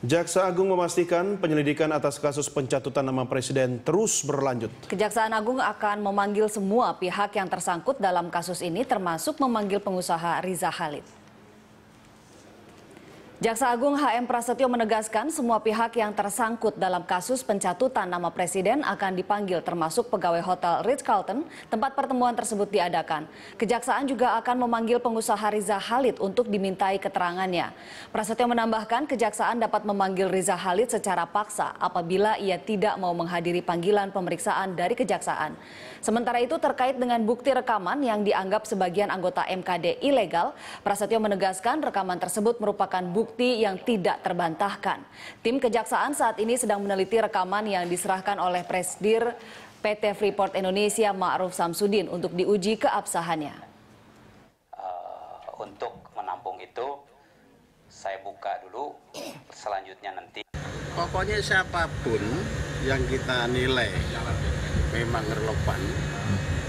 Jaksa Agung memastikan penyelidikan atas kasus pencatutan nama presiden terus berlanjut. Kejaksaan Agung akan memanggil semua pihak yang tersangkut dalam kasus ini termasuk memanggil pengusaha Riza Khalid. Jaksa Agung HM Prasetyo menegaskan semua pihak yang tersangkut dalam kasus pencatutan nama presiden akan dipanggil termasuk pegawai hotel Ritz-Carlton tempat pertemuan tersebut diadakan. Kejaksaan juga akan memanggil pengusaha Riza Khalid untuk dimintai keterangannya. Prasetyo menambahkan kejaksaan dapat memanggil Riza Khalid secara paksa apabila ia tidak mau menghadiri panggilan pemeriksaan dari kejaksaan. Sementara itu terkait dengan bukti rekaman yang dianggap sebagian anggota MKD ilegal, Prasetyo menegaskan rekaman tersebut merupakan bukti bukti yang tidak terbantahkan. Tim kejaksaan saat ini sedang meneliti rekaman yang diserahkan oleh Presdir PT Freeport Indonesia Ma'ruf Samsudin untuk diuji keabsahannya. Uh, untuk menampung itu, saya buka dulu, selanjutnya nanti. Pokoknya siapa pun yang kita nilai memang relevan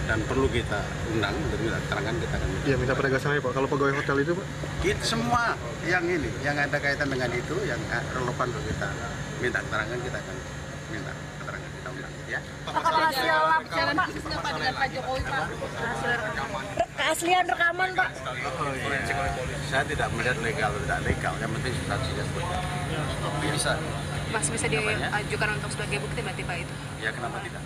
dan perlu kita undang untuk minta keterangan kita akan minta. Iya minta penegasan aja Pak. Kalau pegawai hotel itu Pak? Kita semua yang ini, yang ada kaitan dengan itu, yang relevan untuk kita minta keterangan kita akan minta keterangan kita undang. Ya. Pak, kalau hasil laporan Pak, Pak dengan Pak Jokowi Pak, hasil rekaman. Keaslian rekaman Pak. Oh, iya. Saya tidak melihat legal atau tidak legal, yang penting substansinya seperti Bisa. Mas bisa diajukan untuk sebagai bukti berarti Pak itu? Ya kenapa tidak?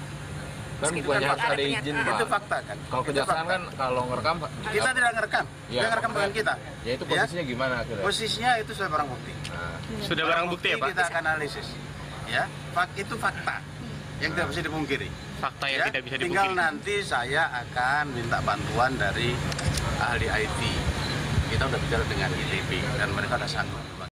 Kan bukannya harus ada izin pak. itu fakta kan? Kalau kejaksaan kan kalau ngerekam kita tidak ngerekam. Ya, dia ngerekam dengan kita. Ya itu posisinya ya? gimana akhirnya? Posisinya itu sudah barang bukti. Nah. sudah barang bukti ya pak? kita akan analisis. Ya Fak, itu fakta yang tidak bisa dipungkiri. Fakta yang ya? tidak bisa dipungkiri. tinggal nanti saya akan minta bantuan dari ahli IT kita sudah bicara dengan ITB dan mereka sudah sanggup